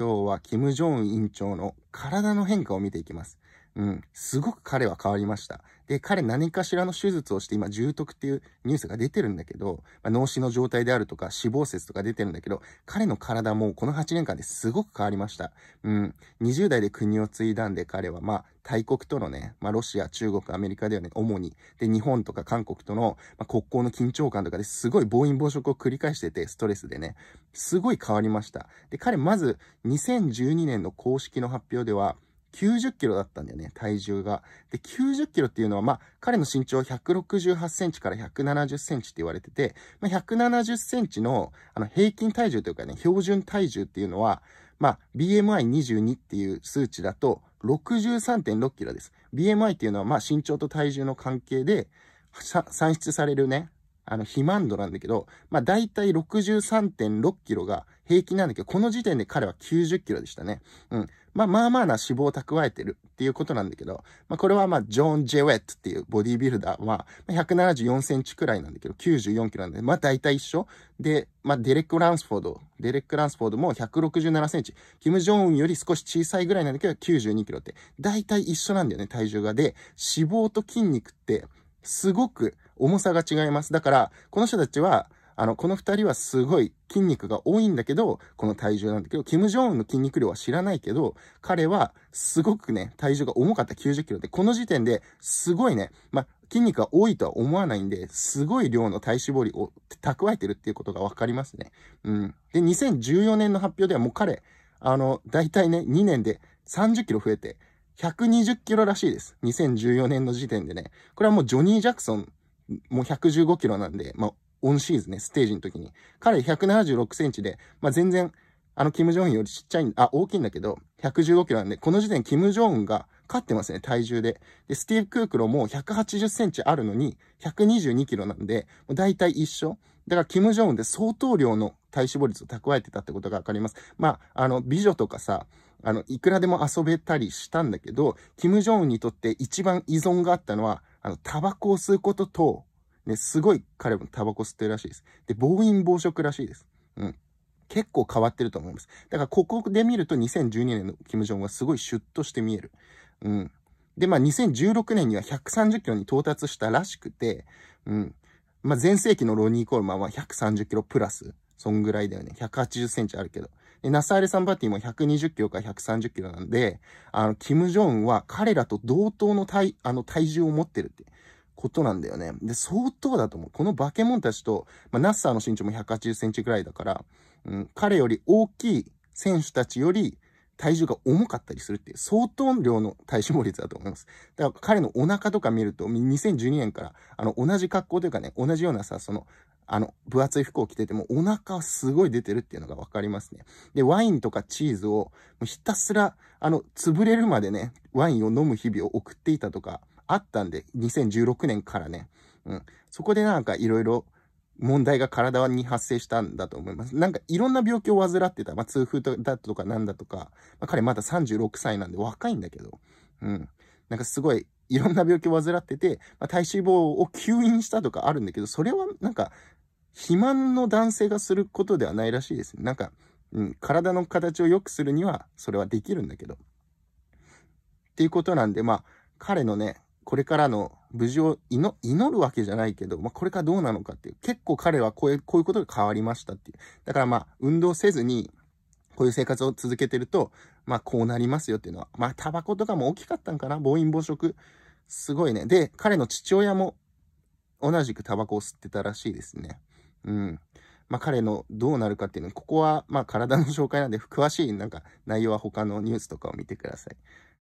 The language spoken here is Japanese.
今日はキム・ジョン委員長の体の変化を見ていきます。うん。すごく彼は変わりました。で、彼何かしらの手術をして今重篤っていうニュースが出てるんだけど、まあ、脳死の状態であるとか死亡説とか出てるんだけど、彼の体もこの8年間ですごく変わりました。うん。20代で国を継いだんで彼はまあ大国とのね、まあロシア、中国、アメリカではね、主に、で、日本とか韓国との、まあ、国交の緊張感とかですごい暴飲暴食を繰り返してて、ストレスでね、すごい変わりました。で、彼まず2012年の公式の発表では、90キロだったんだよね、体重が。で、90キロっていうのは、まあ、彼の身長168センチから170センチって言われてて、まあ、170センチの、あの、平均体重というかね、標準体重っていうのは、まあ、BMI22 っていう数値だと、63.6キロです。BMI っていうのは、まあ、身長と体重の関係で、算出されるね、あの、肥満度なんだけど、まあ、だいたい63.6キロが平均なんだけど、この時点で彼は90キロでしたね。うん。まあまあまあな脂肪を蓄えてるっていうことなんだけど、まあこれはまあジョン・ジェウェットっていうボディビルダーは174センチくらいなんだけど、94キロなんで、まあ大体一緒。で、まあデレック・ランスフォード、デレック・ランスフォードも167センチ。キム・ジョンウンより少し小さいぐらいなんだけど、92キロって、大体一緒なんだよね、体重が。で、脂肪と筋肉って、すごく重さが違います。だから、この人たちは、あの、この二人はすごい筋肉が多いんだけど、この体重なんだけど、キム・ジョンウンの筋肉量は知らないけど、彼はすごくね、体重が重かった90キロで、この時点ですごいね、ま筋肉が多いとは思わないんで、すごい量の体脂肪量を蓄えてるっていうことがわかりますね。うん。で、2014年の発表ではもう彼、あの、だいたいね、2年で30キロ増えて、120キロらしいです。2014年の時点でね。これはもうジョニー・ジャクソン、もう115キロなんで、まあ、オンシーズンね、ステージの時に。彼176センチで、まあ、全然、あの、キム・ジョンウンよりちっちゃい、あ、大きいんだけど、115キロなんで、この時点キム・ジョンウンが勝ってますね、体重で。で、スティーブ・クークロも180センチあるのに、122キロなんで、もう大体一緒。だから、キム・ジョンウンで相当量の体脂肪率を蓄えてたってことがわかります。まあ、あの、美女とかさ、あの、いくらでも遊べたりしたんだけど、キム・ジョンウンにとって一番依存があったのは、あの、タバコを吸うことと、ね、すごい彼もタバコ吸ってるらしいです。で、暴飲暴食らしいです。うん。結構変わってると思います。だからここで見ると2012年のキム・ジョンはすごいシュッとして見える。うん。で、まあ2016年には130キロに到達したらしくて、うん。まあ前世紀のロニー・コールマンは130キロプラス。そんぐらいだよね。180センチあるけど。で、ナサール・サンバティも120キロから130キロなんで、あの、キム・ジョンは彼らと同等の体、あの、体重を持ってるって。ことなんだよね。で、相当だと思う。このバケモンたちと、まあ、ナッサーの身長も180センチぐらいだから、うん、彼より大きい選手たちより体重が重かったりするっていう相当量の体脂肪率だと思います。だから彼のお腹とか見ると、2012年から、あの、同じ格好というかね、同じようなさ、その、あの、分厚い服を着てても、お腹はすごい出てるっていうのがわかりますね。で、ワインとかチーズを、ひたすら、あの、潰れるまでね、ワインを飲む日々を送っていたとか、あったんで、2016年からね。うん。そこでなんかいろいろ問題が体に発生したんだと思います。なんかいろんな病気を患ってた。まあ、痛風だとかなんだとか。まあ、彼まだ36歳なんで若いんだけど。うん。なんかすごいいろんな病気を患ってて、まあ、体脂肪を吸引したとかあるんだけど、それはなんか、肥満の男性がすることではないらしいですね。なんか、うん、体の形を良くするには、それはできるんだけど。っていうことなんで、まあ、彼のね、これからの無事を祈るわけじゃないけど、まあ、これからどうなのかっていう。結構彼はこういう、こういうことが変わりましたっていう。だからまあ、運動せずに、こういう生活を続けてると、まあ、こうなりますよっていうのは。まあ、タバコとかも大きかったんかな？暴飲暴食？すごいね。で、彼の父親も同じくタバコを吸ってたらしいですね。うん。まあ、彼のどうなるかっていうの、ここは、まあ、体の紹介なんで、詳しいなんか内容は他のニュースとかを見てください。